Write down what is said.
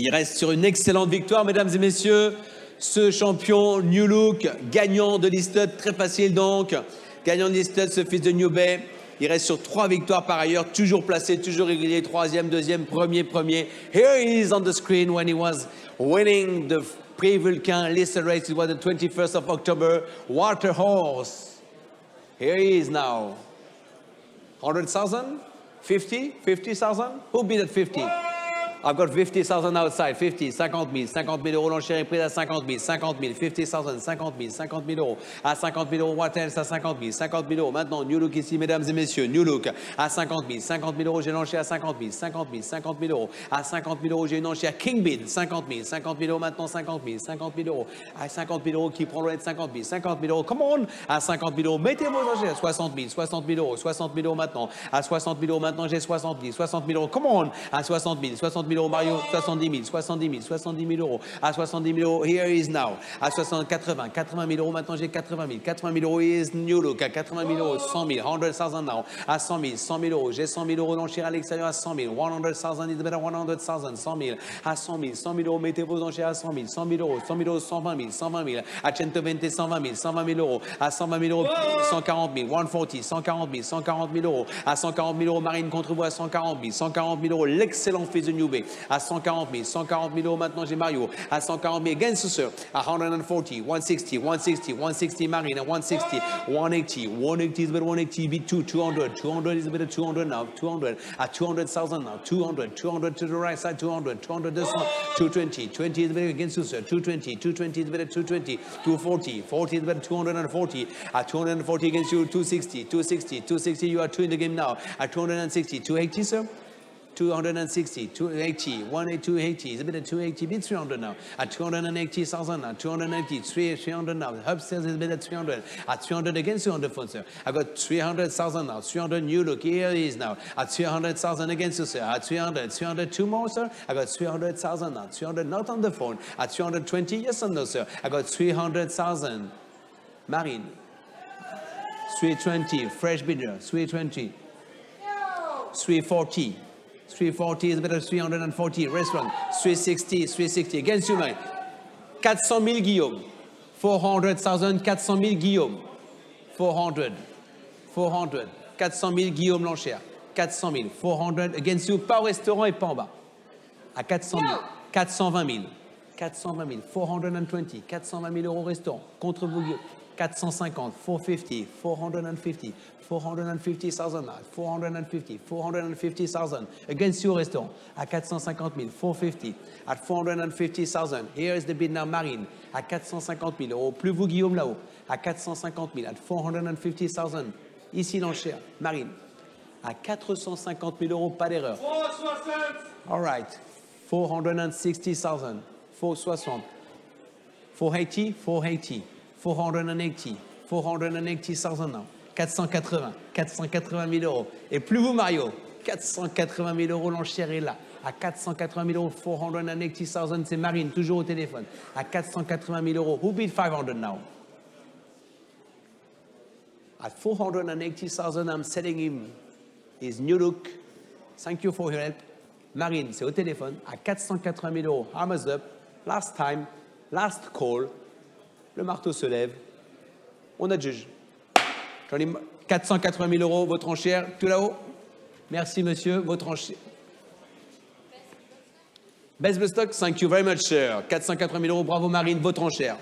Il reste sur une excellente victoire, mesdames et messieurs. Ce champion New Look, gagnant de Listed, très facile donc. Gagnant de Listed, ce fils de New Bay. Il reste sur trois victoires par ailleurs, toujours placé, toujours régulier, troisième, deuxième, premier, premier. Here he is on the screen when he was winning the pre-Vulcan Listed race. It was the 21st of October. Water Horse. Here he is now. 100,000? 50? 50,000? Who bid at 50? I've got 50,000 outside, 50, 50 000, 50 000 euros, l'enchère est prise à 50 000, 50 000, 50,000, 50 000, 50 000 euros, à 50 000 euros, Wattels à 50 000, 50 000 euros. Maintenant, New Look ici, mesdames et messieurs, New Look à 50 000, 50 000 euros, j'ai l'enchère à 50 000, 50 000, 50 000 euros, à 50 000 euros, j'ai une enchère King Bid, 50 000, 50 000 euros, maintenant 50 000, 50 000 euros, à 50 000 euros, qui prend de 50 000, 50 000 euros, come on, à 50 000 euros, mettez vos enchères, 60 000, 60 000 euros, 60 000 euros maintenant, à 60 000 euros maintenant, j'ai 60 000, 60 000 euros, come on, à 60 000, 60 000 euros, Mario, 70 000, 70 000, 70 000 euros. À 70 000 euros, here is now. À 60, 80, 80 000 euros, maintenant j'ai 80 000. 80 000 euros is new look. À 80 000 euros, 100 000, 100 000 now. À 100 000, 100 000 euros. J'ai 100 000 euros d'enchères à l'extérieur à 100 000. 100 000 is better 100 000, 100 000. À 100 000, 100 000 euros, mettez vos enchères à 100 000. 100 000 euros, 100 000 euros, 120 000, 120 000. À 120 120 000, 120 000 euros. À 120 000 euros, 140 000, 140, 140 000, 140 000 euros. À 140 000 euros, Marine contre vous à 140 000, 140 000 euros. L'excellent fils de Newbay à 140 000, 140 000 euros maintenant j'ai Mario. À 140 000 against sir à 140, 160, 160, 160 Marine à 160, 180, 180 is better 180 beat 2, 200, 200 is better 200 now, 200 at 200,000 now, 200, 200 to the right side, 200, 200 this one, 220, 20 is better against sir. 220, 220 is better 220, 240, 40 is better 240, at 240 against you, 260, 260, 260, you are two in the game now, at 260, 280 sir? 260, 280, 180, 280, it's a bit of 280, bit 300 now. At 280,000 now, 280, 300 now. Upstairs is a bit at 300. At 300 again, 200 phone, sir. I got 300,000 now, 300 new look, here it is now. At 300,000 again, sir. At 300, 300, two more, sir. I got 300,000 now, 300 not on the phone. At 320, yes or no, sir. I got 300,000. Marine. 320, fresh bidder, 320. 340. 340 is better 340. Restaurant, 360, 360. Against you, mate. 400 000 Guillaume. 400,000, 400 000 Guillaume. 400, 400. 400 000 Guillaume l'enchère. 400 000. 400 against you, pas au restaurant et pas en bas. À 400 000. 420 000. 420 000. 420. 420 000 euros restaurant. Contre vous, Guillaume. 450, 450, 450, 450,000, 450, 450,000 against your restaurant at 450 000, 450, at 450,000. Here is the bid now, Marine, at 450 000 euros. Plus vous, Guillaume, là-haut, à 450 000, at 450,000. Ici, l'enchère, Marine, à 450 000 euros, pas d'erreur. All right, 460,000, 460, 480, 480. 480, 480,000 now. 480, 480 000 euros. Et plus vous, Mario, 480 000 euros, l'enchère est là. À 480 000 euros, 480,000, c'est Marine, toujours au téléphone. À 480 000 euros. Who bid 500 now? At 480,000, I'm selling him his new look. Thank you for your help. Marine, c'est au téléphone. À 480 000 euros. Arms up. Last time, last call. Le marteau se lève. On adjuge. J'en ai 480 000 euros, votre enchère, tout là-haut. Merci, monsieur, votre enchère. Best stock, thank you very much, sir. 480 000 euros, bravo Marine, votre enchère.